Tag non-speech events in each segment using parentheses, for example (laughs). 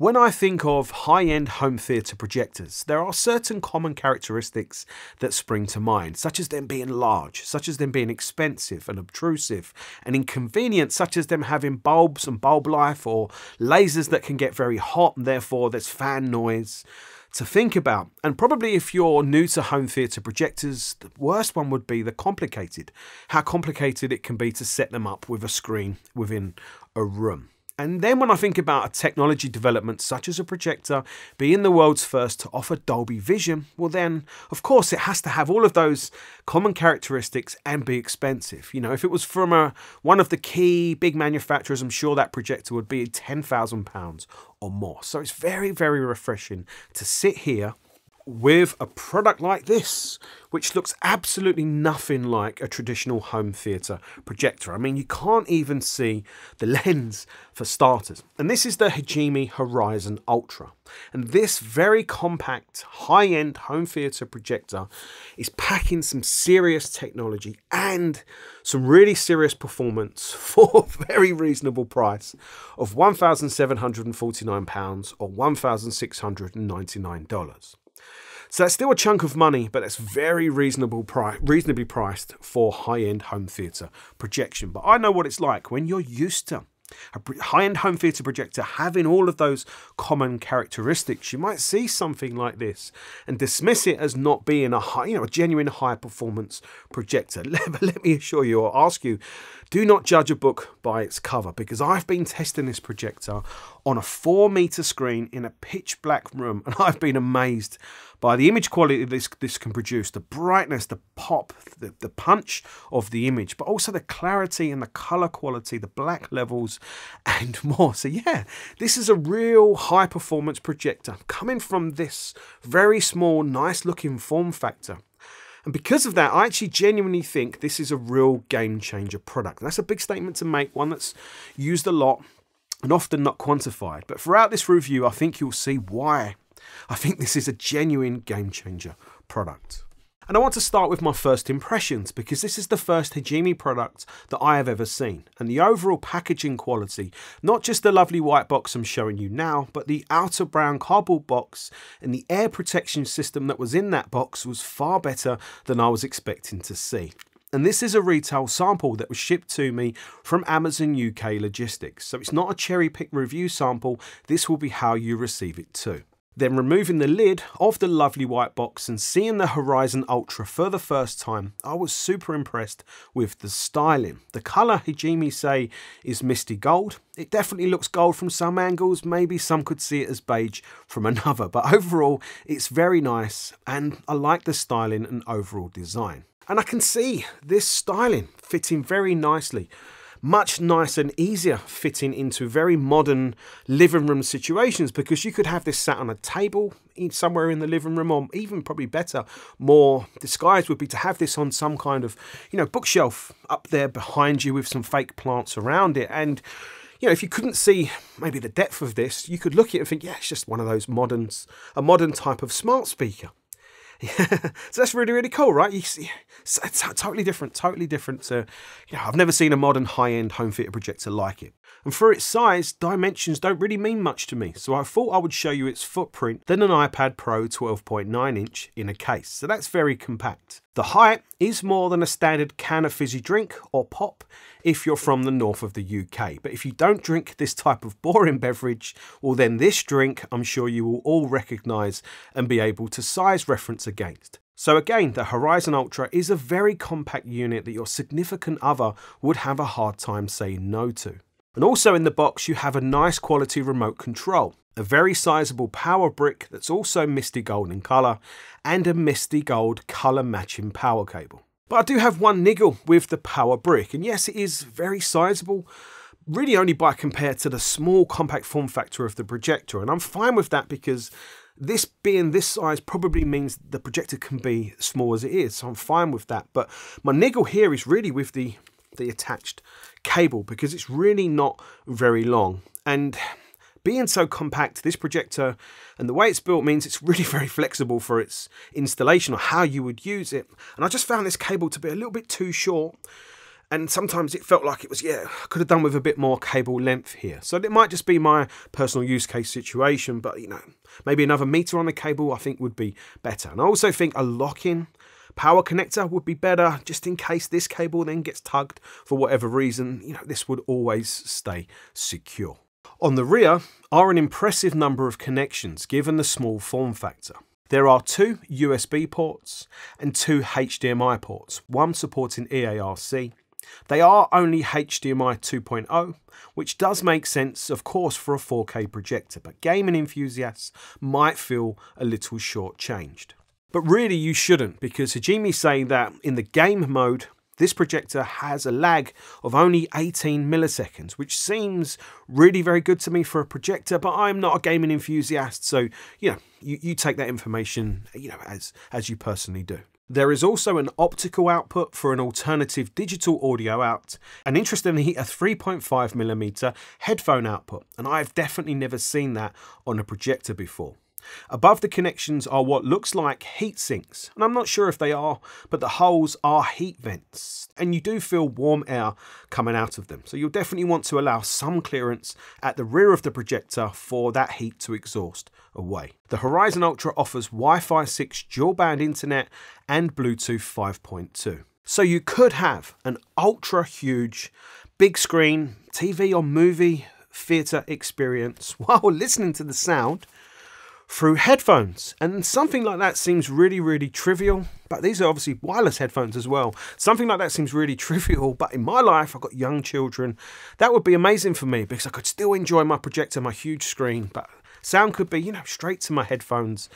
When I think of high end home theatre projectors, there are certain common characteristics that spring to mind, such as them being large, such as them being expensive and obtrusive, and inconvenient, such as them having bulbs and bulb life or lasers that can get very hot and therefore there's fan noise to think about. And probably if you're new to home theatre projectors, the worst one would be the complicated. How complicated it can be to set them up with a screen within a room. And then when I think about a technology development such as a projector being the world's first to offer Dolby Vision, well then, of course, it has to have all of those common characteristics and be expensive. You know, if it was from a, one of the key big manufacturers, I'm sure that projector would be £10,000 or more. So it's very, very refreshing to sit here with a product like this, which looks absolutely nothing like a traditional home theatre projector. I mean, you can't even see the (laughs) lens for starters. And this is the XGIMI Horizon Ultra. And this very compact, high-end home theatre projector is packing some serious technology and some really serious performance (laughs) for a very reasonable price of £1,749 or $1,699. So that's still a chunk of money, but that's very reasonable price, reasonably priced for high-end home theatre projection. But I know what it's like when you're used to a high-end home theatre projector having all of those common characteristics, you might see something like this and dismiss it as not being a high, you know, a genuine high-performance projector. (laughs) Let, let me assure you or ask you, do not judge a book by its cover because I've been testing this projector on a four meter screen in a pitch black room and (laughs) I've been amazed by the image quality this, this can produce, the brightness, the pop, the, the punch of the image, but also the clarity and the color quality, the black levels, (laughs) and more. So, yeah, this is a real high performance projector coming from this very small, nice looking form factor. And because of that, I actually genuinely think this is a real game changer product. That's a big statement to make, one that's used a lot and often not quantified. But throughout this review, I think you'll see why I think this is a genuine game changer product. And I want to start with my first impressions because this is the first XGIMI product that I have ever seen. And the overall packaging quality, not just the lovely white box I'm showing you now, but the outer brown cardboard box and the air protection system that was in that box was far better than I was expecting to see. And this is a retail sample that was shipped to me from Amazon UK Logistics. So it's not a cherry pick review sample, this will be how you receive it too. Then removing the lid of the lovely white box and seeing the Horizon Ultra for the first time, I was super impressed with the styling. The colour XGIMI say is misty gold. It definitely looks gold from some angles, maybe some could see it as beige from (laughs) another, but overall it's very nice and I like the styling and overall design. And I can see this styling fitting very nicely much nicer and easier fitting into very modern living room situations because you could have this sat on a table somewhere in the living room or even probably better more disguised would be to have this on some kind of you know bookshelf up there behind you with some fake plants around it and you know, if you couldn't see maybe the depth of this, you could look at it and think, yeah, it's just one of those moderns, a modern type of smart speaker. Yeah, (laughs) so that's really really cool, right? You see, it's, totally different, totally different to. You know, I've never seen a modern high-end home theatre projector like it. And for its size, dimensions don't really mean much to me, so I thought I would show you its footprint than an iPad Pro 12.9 inch in a case. So that's very compact. The height is more than a standard can of fizzy drink or pop if you're from the north of the UK. But if you don't drink this type of boring (laughs) beverage, well then this drink I'm sure you will all recognise and be able to size reference against. So again, the Horizon Ultra is a very compact unit that your significant other would have a hard time saying no to. And also in the box, you have a nice quality remote control, a very sizable power brick that's also misty gold in colour, and a misty gold colour matching power cable. But I do have one niggle with the power brick, and yes, it is very sizable, really only by compared to the small compact form factor of the projector, and I'm fine with that because this being this size probably means the projector can be small as it is, so I'm fine with that. But my niggle here is really with the the attached cable because it's really not very long. And being so compact, this projector and the way it's built means it's really (laughs) very flexible for its installation or how you would use it. And I just found this cable to be a little bit too short. And sometimes it felt like it was yeah I could have done with a bit more cable length here. So it might just be my personal use case situation but you know maybe another meter on the cable I think would be better. And I also think a lock-in power connector would be better just in case this cable then gets tugged for whatever reason. You know this would always stay secure on the rear are an impressive number of connections given the small form factor there are two USB ports and two HDMI ports, one supporting EARC. They are only HDMI 2.0, which does make sense, of course, for a 4K projector, but gaming enthusiasts might feel a little short-changed. But really you shouldn't, because XGIMI saying that in the game mode, this projector has a lag of only 18 milliseconds, which seems really very good to me for a projector, but I'm not a gaming enthusiast, so you know, you, you take that information, you know, as, as you personally do. There is also an optical output for an alternative digital audio out, and interestingly, a 3.5mm headphone output, and I've definitely never seen that on a projector before. Above the connections are what looks like heat sinks, and I'm not sure if they are, but the holes are heat vents, and you do feel warm air coming out of them. So you'll definitely want to allow some clearance at the rear of the projector for that heat to exhaust away. The Horizon Ultra offers Wi-Fi 6 dual band internet and Bluetooth 5.2. So you could have an ultra huge big screen TV or movie theatre experience (laughs) while listening to the sound through headphones. And something like that seems really, really trivial. But these are obviously wireless headphones as well. Something like that seems really (laughs) trivial. But in my life, I've got young children. That would be amazing for me because I could still enjoy my projector, my huge screen. But sound could be, you know, straight to my headphones.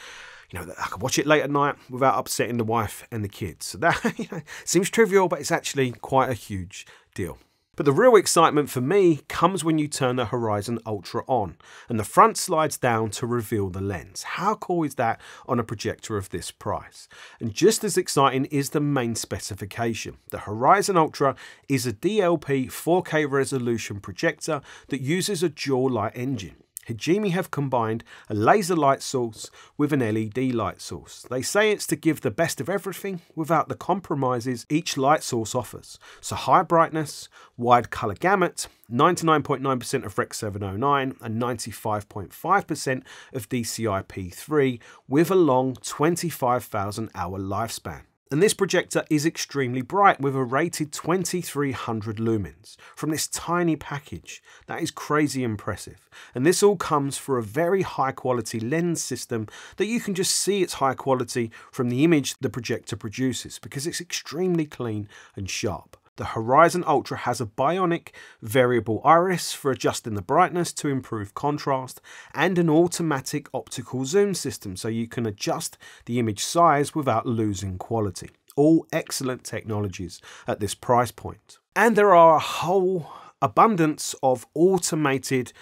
You know, I could watch it late at night without upsetting the wife and the kids. So that (laughs) you know, seems trivial, but it's actually quite a huge deal. But the real excitement for me comes when you turn the Horizon Ultra on and the front slides down to reveal the lens. How cool is that on a projector of this price? And just as exciting is the main specification. The Horizon Ultra is a DLP 4K resolution projector that uses a dual light engine. Hajime have combined a laser light source with an LED light source. They say it's to give the best of everything without the compromises each light source offers. So high brightness, wide colour gamut, 99.9% of Rec 709 and 95.5% of DCI P3 with a long 25,000 hour lifespan. And this projector is extremely bright with a rated 2300 lumens from this tiny package. That is crazy impressive. And this all comes for a very high quality lens system that you can just see its high quality from the image the projector produces because it's extremely clean and sharp. The Horizon Ultra has a bionic variable iris for adjusting the brightness to improve contrast and an automatic optical zoom system so you can adjust the image size without losing quality. All excellent technologies at this price point. And there are a whole abundance of automated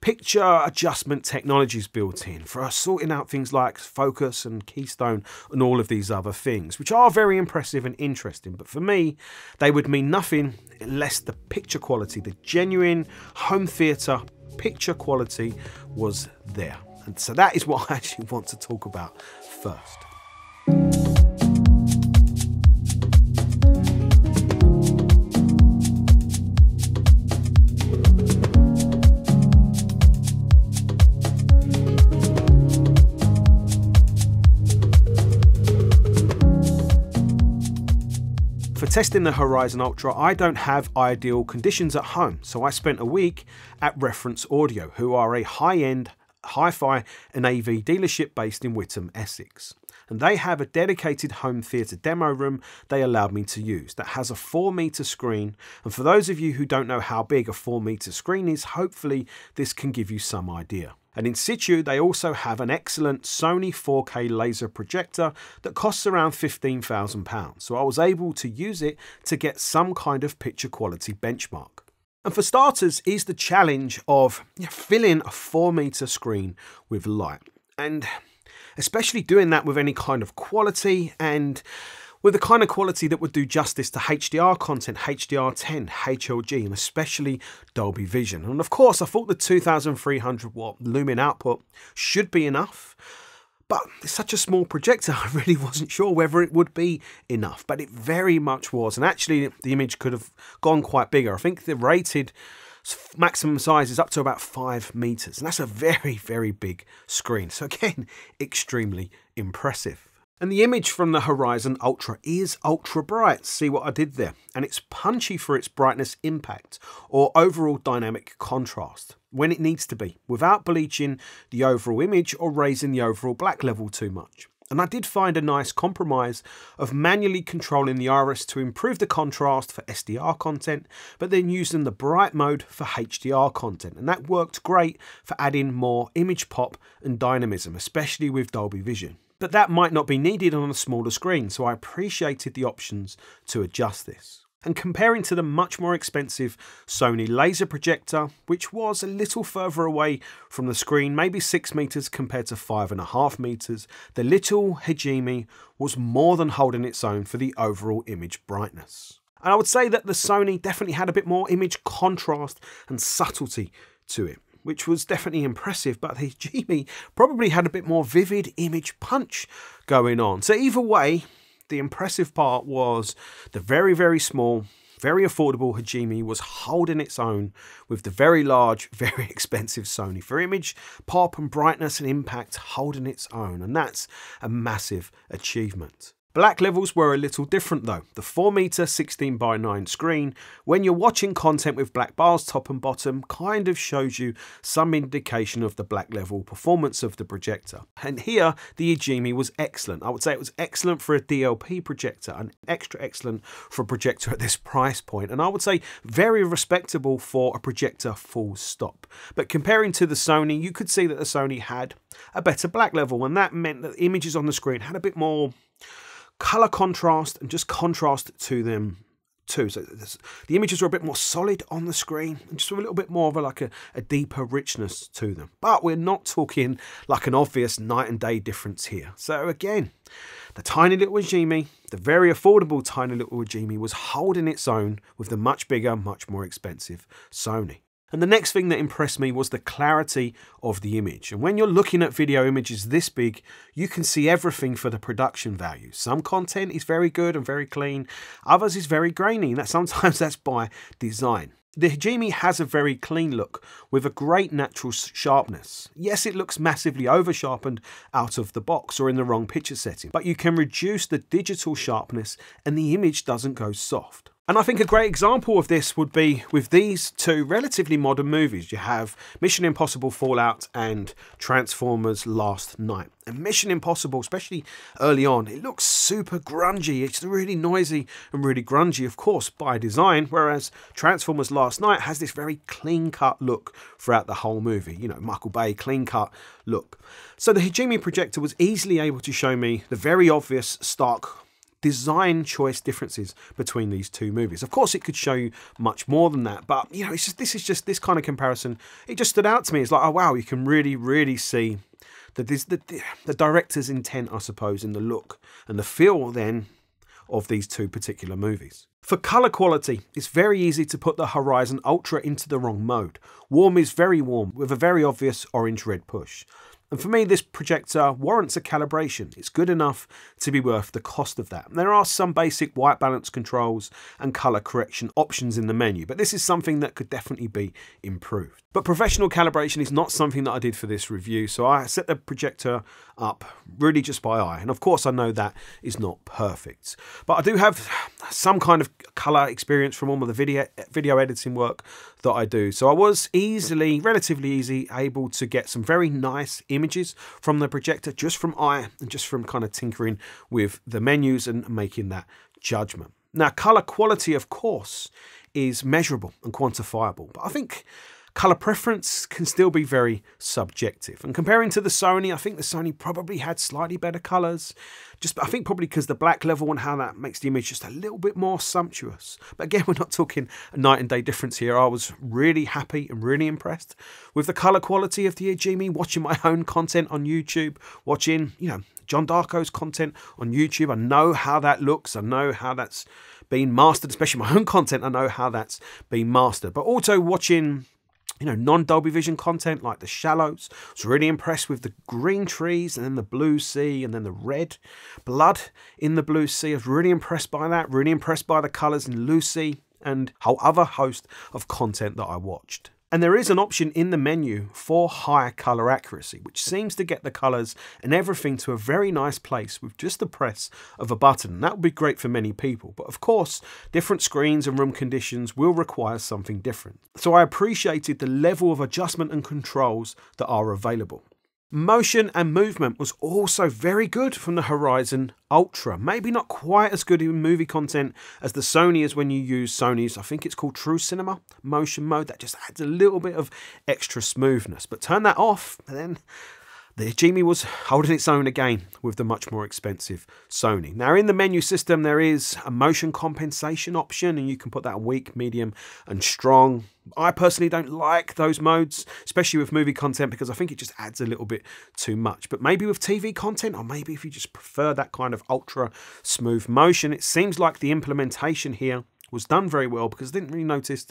picture adjustment technologies built in for sorting out things like focus and keystone and all of these other things, which are very impressive and interesting. But for me, they would mean nothing unless the picture quality, the genuine home theatre picture quality was there. And so that is what I actually want to talk about first. Testing the Horizon Ultra, I don't have ideal conditions at home, so I spent a week at Reference Audio, who are a high-end hi-fi and AV dealership based in Witham, Essex. And they have a dedicated home theatre demo room they allowed me to use that has a 4 metre screen. And for those of you who don't know how big a 4 metre screen is, hopefully this can give you some idea. And in situ, they also have an excellent Sony 4K laser projector that costs around £15,000. So I was able to use it to get some kind of picture quality benchmark. And for starters is the challenge of filling a 4 meter screen with light. And especially doing that with any kind of quality and with the kind of quality that would do justice to HDR content, HDR10, HLG, and especially Dolby Vision. And of course, I thought the 2300 watt lumen output should be enough. But it's such a small projector, (laughs) I really wasn't sure whether it would be enough, but it very much was. And actually, the image could have gone quite bigger. I think the rated maximum size is up to about five meters, and that's a (laughs) very, very big screen. So, again, (laughs) extremely impressive. And the image from the Horizon Ultra is ultra bright. See what I did there? And it's punchy for its brightness impact or overall dynamic contrast when it needs to be without bleaching the overall image or raising the overall black level too much. And I did find a nice compromise of manually controlling the iris to improve the contrast for SDR content, but then using the bright mode for HDR content. And that worked great for adding more image pop and dynamism, especially with Dolby Vision but that might not be needed on a smaller screen, so I appreciated the options to adjust this. And comparing to the much more expensive Sony laser projector, which was a little further away from the screen, maybe 6 meters compared to 5.5 meters, the little XGIMI was more than holding its own for the overall image brightness. And I would say that the Sony definitely had a bit more image contrast and subtlety to it which was definitely impressive, but the (laughs) XGIMI probably had a bit more vivid image punch going on. So either way, the impressive part was the very, very small, very affordable XGIMI was holding its own with the very large, (laughs) very expensive Sony for image, pop and brightness and impact holding its own. And that's a massive achievement. Black levels were a little different though. The 4 meter 16 by 9 screen, when you're watching content with black bars top and bottom, kind of shows you some indication of the black level performance of the projector. And here, the XGIMI was excellent. I would say it was excellent for a DLP projector and extra excellent for a projector at this price point. And I would say very respectable for a projector full stop. But comparing to the Sony, you could see that the Sony had a better black level and that meant that images on the screen had a bit more color contrast and just contrast to them too. So the images are a bit more solid on the screen and just a little bit more of a, like a, a, deeper richness to them. But we're not talking like an obvious night and day difference here. So again, the tiny little XGIMI, the very affordable tiny little XGIMI was holding its own with the much bigger, much more expensive Sony. And the next thing that impressed me was the clarity of the image. And when you're looking at video images this big, you can see everything for the production value. Some content is very good and very clean, others is very grainy, and that (laughs) sometimes that's by design. The XGIMI has a very clean look with a great natural sharpness. Yes, it looks massively over sharpened out of the box or in the wrong picture setting, but you can reduce the digital sharpness and the image doesn't go soft. And I think a great example of this would be with these two relatively modern movies. You have Mission Impossible Fallout and Transformers Last Knight. And Mission Impossible, especially early on, it looks super grungy. It's really noisy and really grungy, of course, by design, whereas Transformers Last Knight has this very clean cut look throughout the whole movie. You know, Michael Bay, clean cut look. So the XGIMI projector was easily able to show me the very obvious stark design choice differences between these two movies. Of course, it could show you much more than that, but you know, it's just this is just this kind of comparison. It just stood out to me. It's like, oh wow, you can really, really see the the, the director's intent, I suppose, in the look and the feel then of these two particular movies. For colour quality, it's very easy to put the Horizon Ultra into the wrong mode. Warm is very warm with a very obvious orange-red push. And for me, this projector warrants a calibration. It's good enough to be worth the cost of that. There are some basic white balance controls and color correction options in the menu, but this is something that could definitely be improved. But professional calibration is not something that I did for this review, so I set the projector up really just by eye. And of course, I know that is not perfect. But I do have some kind of color experience from all of the video, video editing work that I do. So I was easily, relatively easy, able to get some very nice images from the projector just from eye and just from kind of tinkering with the menus and making that judgment. Now, color quality, of course, is measurable and quantifiable, but I think Colour preference can still be very subjective. And comparing to the Sony, I think the Sony probably had slightly better colours. Just I think probably because the black level and how that makes the image just a little bit more sumptuous. But again, (laughs) we're not talking a night and day difference here. I was really happy and really impressed with the colour quality of the XGIMI, watching my own content on YouTube, watching, you know, John Darko's content on YouTube. I know how that looks. I know how that's been mastered, especially my own content. I know how that's been mastered. But also watching you know, non Dolby Vision content like The Shallows. I was really impressed with the green trees and then the blue sea and then the red blood in the blue sea. I was really impressed by that, really impressed by the colours in Lucy and whole other host of content that I watched. And there is an option in the menu for higher colour accuracy, which seems to get the colours and everything to a very nice place with just the press of a button. That would be great for many people. But of course, different screens and room conditions will require something different. So I appreciated the level of adjustment and controls that are available. Motion and movement was also very good from the Horizon Ultra. Maybe not quite as good in movie content as the Sony is when you use Sony's, I think it's called True Cinema motion mode. That just adds a little bit of extra smoothness. But turn that off, and then the XGIMI was holding its own again with the much more expensive Sony. Now in the menu system there is a motion compensation option and you can put that weak, medium and strong. I personally don't like those modes, especially with movie content because I think it just adds a little bit too much. But maybe with TV content or maybe if you just prefer that kind of ultra smooth motion, it seems like the implementation here was done very well because I didn't really notice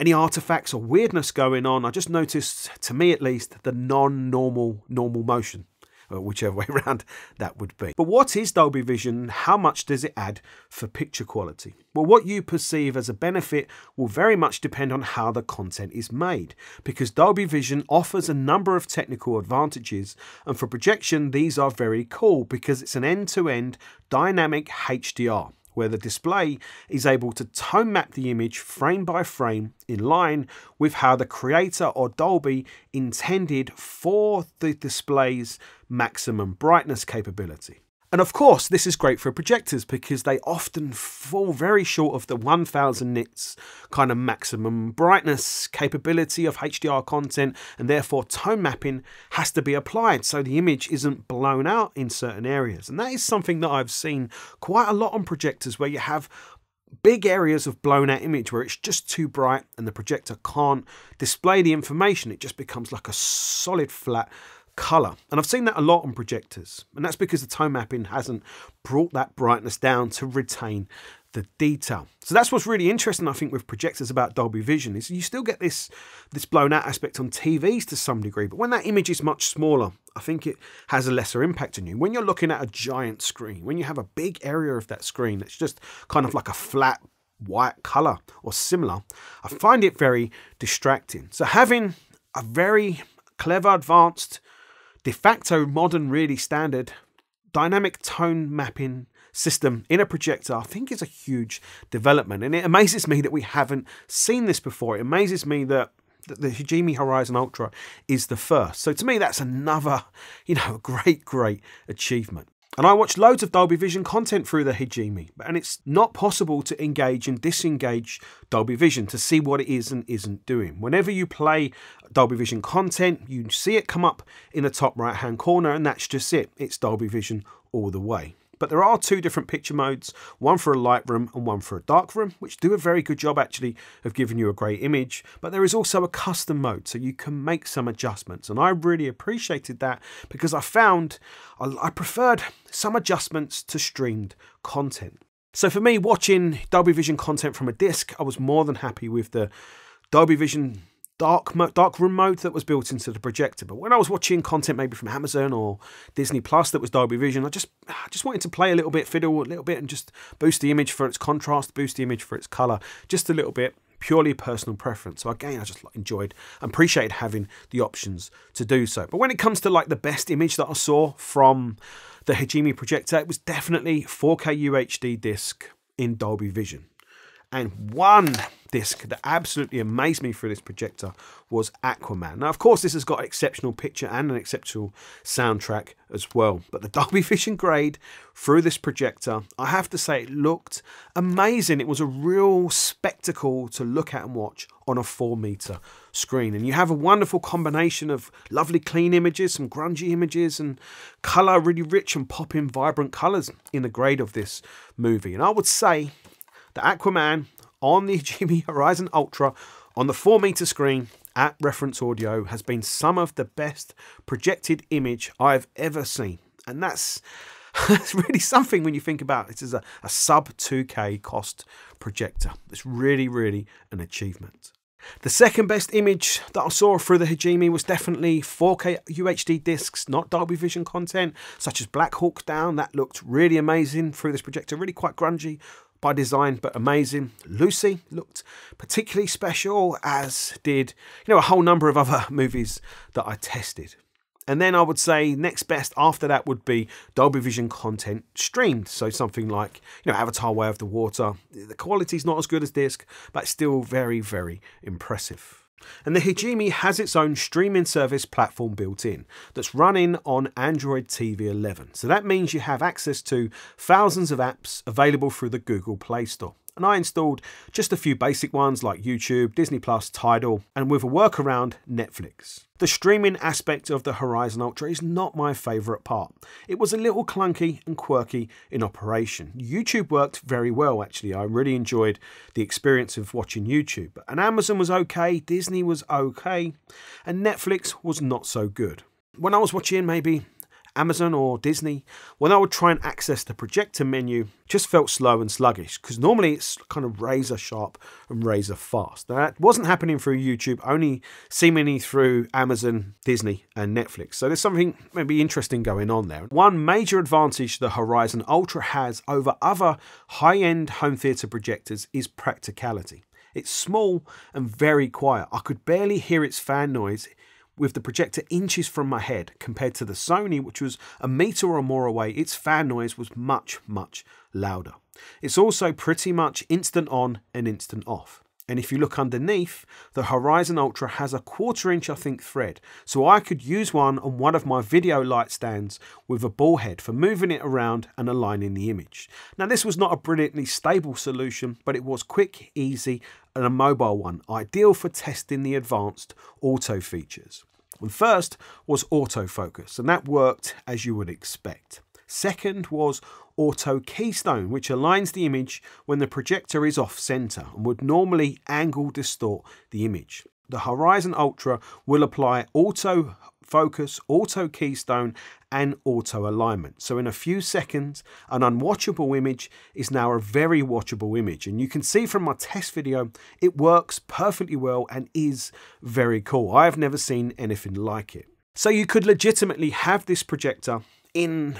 any artifacts or weirdness going on. I just noticed, to me at least, the non-normal normal motion uh, whichever (laughs) way around that would be. But what is Dolby Vision? How much does it add for picture quality? Well, what you perceive as a benefit will very much depend on how the content is made, because Dolby Vision offers a number of technical advantages, and for projection, these are very cool because it's an end-to-end -end dynamic HDR where the display is able to tone map the image frame by frame in line with how the creator or Dolby intended for the display's maximum brightness capability. And of course, this is great for projectors because they often fall very short of the 1000 nits kind of maximum brightness capability of HDR content, and therefore tone mapping has to be applied so the image isn't blown out in certain areas. And that is something that I've seen quite a lot on projectors where you have big areas of blown out image where it's just too bright and the projector can't display the information. It just becomes like a solid flat color. And I've seen that a lot on projectors. And that's because the tone mapping hasn't brought that brightness down to retain the detail. So that's what's really interesting, I think, with projectors about Dolby Vision is you still get this this blown out aspect on TVs to some degree, but when that image is much smaller, I think it has a lesser impact on you. When you're looking at a giant screen, when you have a big area of that screen that's just kind of like a flat white color or similar, I find it very distracting. So having a very clever, advanced de facto modern, really standard dynamic tone mapping system in a projector, I think is a huge development. And it amazes me that we haven't seen this before. It amazes me that the XGIMI Horizon Ultra is the first. So to me, that's another, you know, (laughs) great, great achievement. And I watch loads of Dolby Vision content through the XGIMI, and it's not possible to engage and disengage Dolby Vision to see what it is and isn't doing. Whenever you play Dolby Vision content, you see it come up in the top right hand corner, and that's just it. It's Dolby Vision all the way. But there are two different picture modes, one for a light room and one for a dark room, which do a very good job actually of giving you a great image. But there is also a custom mode, so you can make some adjustments. And I really appreciated that because I found I preferred some adjustments to streamed content. So for me, watching Dolby Vision content from a disc, I was more than happy with the Dolby Vision dark dark room mode that was built into the projector. But when I was watching content maybe from Amazon or Disney Plus that was Dolby Vision, I just I just wanted to play a little bit, fiddle a little bit, and just boost the image for its contrast, boost the image for its color, just a little bit. Purely personal preference. So again, I just enjoyed and appreciated having the options to do so. But when it comes to like the best image that I saw from the XGIMI projector, it was definitely 4K UHD disc in Dolby Vision. And one disc that absolutely amazed me through this projector was Aquaman. Now, of course, this has got exceptional picture and an exceptional soundtrack as well. But the (laughs) Dolby Vision grade through this projector, I have to say, it looked amazing. It was a real spectacle to look at and watch on a four meter screen. And you have a wonderful combination of lovely clean images, some grungy images, and color, really rich and popping, vibrant colors in the grade of this movie. And I would say the Aquaman on the (laughs) XGIMI Horizon Ultra on the 4 meter screen at reference audio has been some of the best projected image I've ever seen. And that's, (laughs) that's really something when you think about it as a, a sub 2K cost projector. It's really, really an achievement. The second best image that I saw through the XGIMI was definitely 4K UHD discs, not Dolby Vision content, such as Black Hawk Down. That looked really amazing through this projector, really quite grungy by design, but amazing. Lucy looked particularly special, as did you know a whole number of other (laughs) movies that I tested. And then I would say next best after that would be Dolby Vision content streamed. So something like, you know, Avatar Way of the Water. The quality's not as good as disc, but still very, very impressive. And the XGIMI has its own streaming service platform built in that's running on Android TV 11. So that means you have access to thousands of apps available through the Google Play Store and I installed just a few basic ones like YouTube, Disney Plus, Tidal, and with a workaround, Netflix. The streaming aspect of the Horizon Ultra is not my favourite part. It was a little clunky and quirky in operation. YouTube worked very well actually. I really enjoyed the experience of watching YouTube. And Amazon was okay, Disney was okay, and Netflix was not so good. When I was watching maybe Amazon or Disney, when I would try and access the projector menu, just felt slow and sluggish because normally it's kind of razor sharp and razor fast. That wasn't happening through YouTube, only seemingly through Amazon, Disney, and Netflix. So there's something maybe interesting going on there. One major advantage the Horizon Ultra has over other high end home theatre projectors is practicality. It's small and very quiet. I could barely hear its fan noise with the projector inches from my head compared to the Sony, which was a meter or more away, its fan noise was much, much louder. It's also pretty much instant on and instant off. And if you look underneath, the Horizon Ultra has a quarter inch, I think, thread. So I could use one on one of my video light stands with a ball head for moving it around and aligning the image. Now this was not a brilliantly stable solution, but it was quick, easy, and a mobile one, ideal for testing the advanced auto features. And first was autofocus, and that worked as you would expect. Second was auto keystone, which aligns the image when the projector is off center and would normally angle distort the image. The Horizon Ultra will apply auto focus, auto keystone, and auto alignment. So in a few seconds, an unwatchable image is now a very watchable image. And you can see from my test video, it works perfectly well and is very cool. I have never seen anything like it. So you could legitimately have this projector in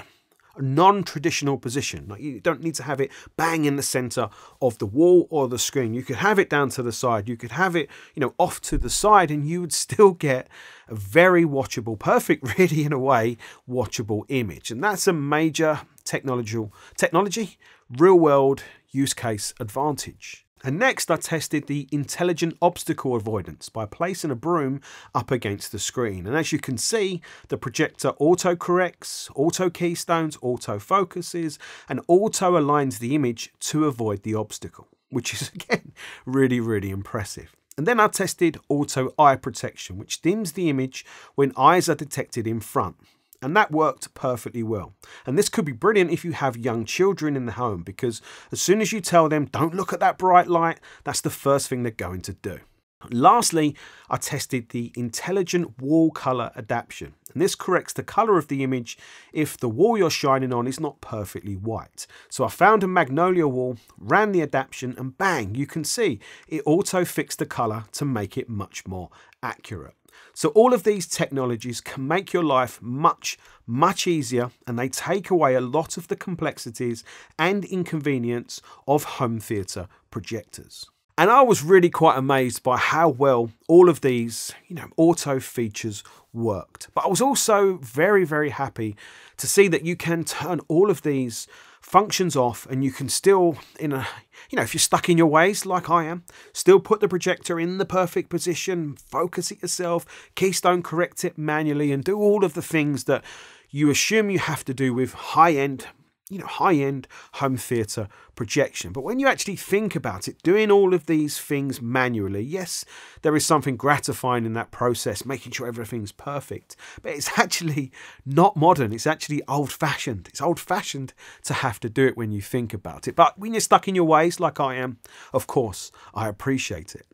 non-traditional position. Like you don't need to have it bang in the center of the wall or the screen. You could have it down to the side. You could have it, you know, off to the side and you would (laughs) still get a very watchable, perfect (laughs) really in a way, watchable image. And that's a major technological technology, real world use case advantage. And next I tested the intelligent obstacle avoidance by placing a broom up against the screen. And as you can see, the projector auto corrects, auto keystones, auto focuses, and auto aligns the image to avoid the obstacle, which is (laughs) again really, really impressive. And then I tested auto eye protection, which dims the image when eyes are detected in front. And that worked perfectly well. And this could be brilliant if you have young children in the home because as soon as you tell them, don't look at that bright light, that's the first thing they're going to do. Lastly, I tested the intelligent wall color adaptation. And this corrects the color of the image if the wall you're shining on is not perfectly white. So I found a magnolia wall, ran the adaptation, and bang, you can see it auto fixed the color to make it much more accurate. So all of these technologies can make your life much, much easier and they take away a lot of the complexities and inconvenience of home theatre projectors. And I was really quite amazed by how well all of these, you know, auto features worked. But I was also very, very happy to see that you can turn all of these functions off and you can still in a you know if you're stuck in your ways like I am still put the projector in the perfect position focus it yourself keystone correct it manually and do all of the things that you assume you have to do with high-end you know, high end home theatre projection. But when you actually think about it, doing all of these things manually, yes, there is something gratifying in that process, making sure everything's perfect. But it's (laughs) actually not modern, it's actually old fashioned. It's old fashioned to have to do it when you think about it. But when you're stuck in your ways, like I am, of course, I appreciate it.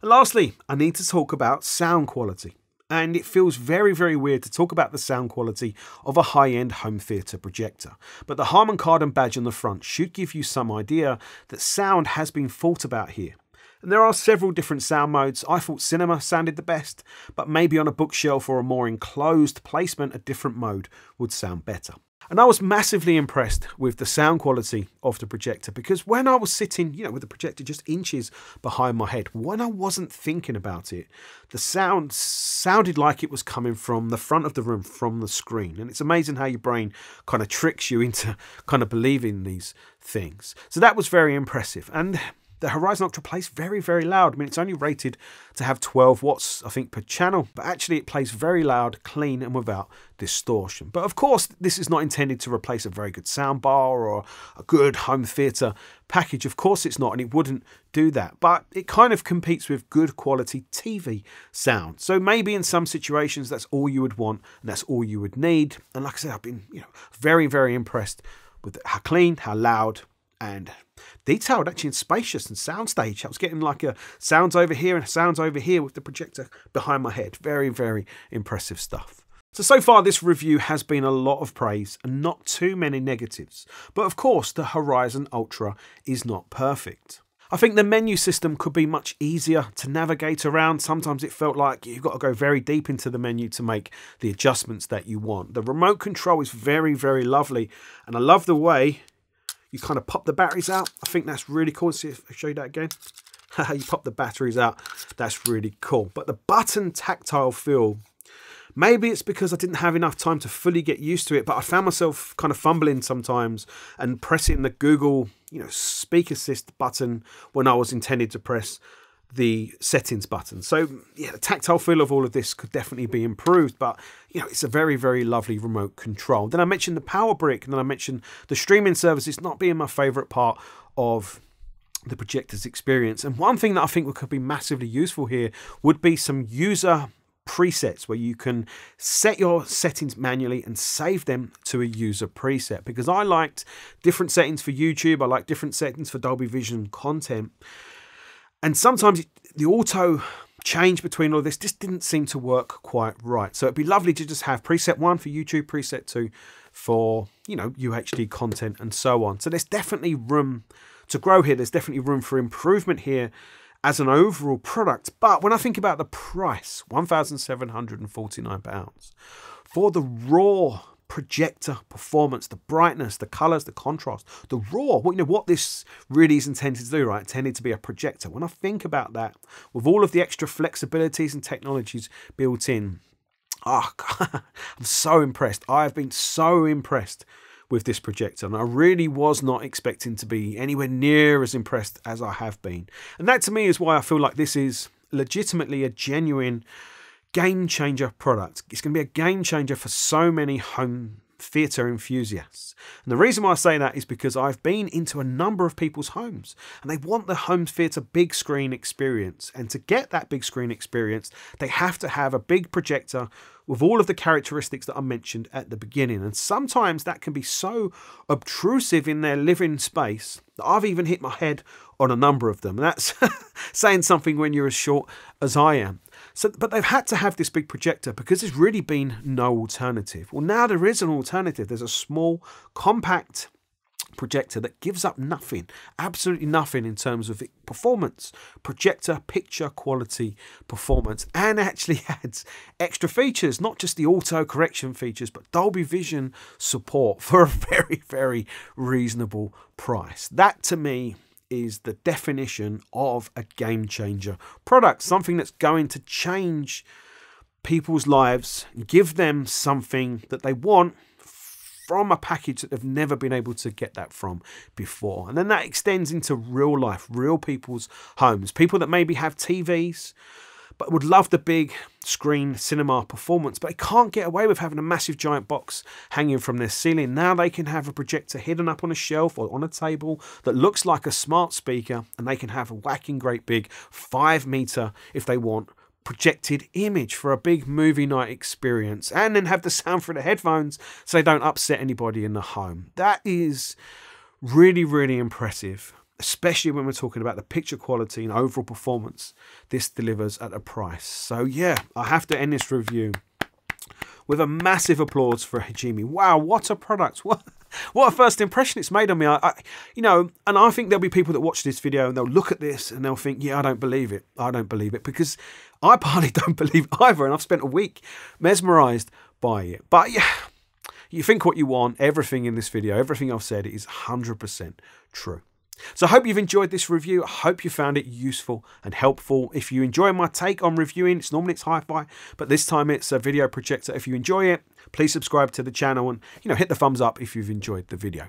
And lastly, I need to talk about sound quality and it feels very, very weird to talk about the sound quality of a high-end home theatre projector. But the Harman Kardon badge on the front should give you some idea that sound has been thought about here. And there are several different sound modes. I thought cinema sounded the best, but maybe on a bookshelf or a more enclosed placement, a different mode would sound better. And I was massively impressed with the sound quality of the projector because when I was sitting, you know, with the projector just inches behind my head, when I wasn't thinking about it, the sound sounded like it was coming from the front of the room, from the screen. And it's amazing how your brain kind of tricks you into (laughs) kind of believing these things. So that was very impressive. And the Horizon Ultra plays very, very loud. I mean, it's only rated to have 12 watts, I think, per channel, but actually it plays very loud, clean, and without distortion. But of course, this is not intended to replace a very good soundbar or a good home theatre package. Of course, it's not, and it wouldn't do that. But it kind of competes with good quality TV sound. So maybe in some situations, that's all you would want, and that's all you would need. And like I said, I've been, you know, very, very impressed with how clean, how loud, and detailed actually and spacious and soundstage. I was getting like a sounds over here and sounds over here with the projector behind my head. Very, very impressive stuff. So, so far this review has been a lot of praise and not too many negatives. But of course, the Horizon Ultra is not perfect. I think the menu system could be much easier to navigate around. Sometimes it felt like you've got to go very deep into the menu to make the adjustments that you want. The remote control is very, very lovely, and I love the way you kind of pop the batteries out. I think that's really cool. See if I show you that again. (laughs) you pop the batteries out. That's really cool. But the button tactile feel, maybe it's because I didn't have enough time to fully get used to it, but I found myself kind of fumbling sometimes and pressing the Google, you know, Speak Assist button when I was intended to press the settings button. So yeah, the tactile feel of all of this could definitely be improved, but you know, it's a very, very lovely remote control. Then I mentioned the power brick, and then I mentioned the streaming services not being my favorite part of the projector's experience. And one thing that I think could be massively useful here would be some user presets where you can set your settings manually and save them to a user preset because I liked different settings for YouTube, I like different settings for Dolby Vision content. And sometimes the auto change between all of this just didn't seem to work quite right. So it'd be lovely to just have preset one for YouTube, preset two for, you know, UHD content and so on. So there's definitely room to grow here. There's definitely room for improvement here as an overall product. But when I think about the price, £1,749 for the raw projector performance, the brightness, the colors, the contrast, the raw, what, you know, what this really is intended to do, right? Intended to be a projector. When I think about that, with all of the extra flexibilities and technologies built in, ah, God, (laughs) I'm so impressed. I have been so impressed with this projector, and I really was not expecting to be anywhere near as impressed as I have been. And that to me is why I feel like this is legitimately a genuine game changer product. It's going to be a game changer for so many home theatre enthusiasts. And the reason why I say that is because I've been into a number of people's homes and they want the home theatre big screen experience. And to get that big screen experience, they have to have a big projector with all of the characteristics that I mentioned at the beginning. And sometimes that can be so obtrusive in their living space that I've even hit my head on a number of them. And that's (laughs) saying something when you're as short as I am. So, but they've had to have this big projector because there's really been no alternative. Well, now there is an alternative. There's a small, compact projector that gives up nothing, absolutely nothing in terms of performance, projector picture quality performance, and actually (laughs) adds extra features, not just the auto correction features, but Dolby Vision support (laughs) for a very, very reasonable price. That to me is the definition of a game changer product, something that's going to change people's lives, give them something that they want from a package that they've never been able to get that from before. And then that extends into real life, real people's homes, people that maybe have TVs but would love the big screen cinema performance, but they can't get away with having a massive giant box hanging from their ceiling. Now they can have a projector hidden up on a shelf or on a table that looks like a smart speaker, and they can have a whacking great big five meter, if they want, projected image for a big movie night experience, and then have the sound for the headphones so they don't upset anybody in the home. That is really, really impressive especially when we're talking about the picture quality and overall performance this delivers at a price. So yeah, I have to end this review with a massive applause for XGIMI. Wow, what a product! (laughs) What what a first impression it's made on me. I, I, you know, and I think there'll be people that watch this video and they'll look at this and they'll think, yeah, I don't believe it. I don't believe it because I partly (laughs) don't believe either, and I've spent a week mesmerised by it. But yeah, you think what you want. Everything in this video, everything I've said is 100% true. So I hope you've enjoyed this review. I hope you found it useful and helpful. If you enjoy my take on reviewing, it's normally it's hi-fi, but this time it's a video projector. If you enjoy it, please subscribe to the channel and you know hit the thumbs up if you've enjoyed the video.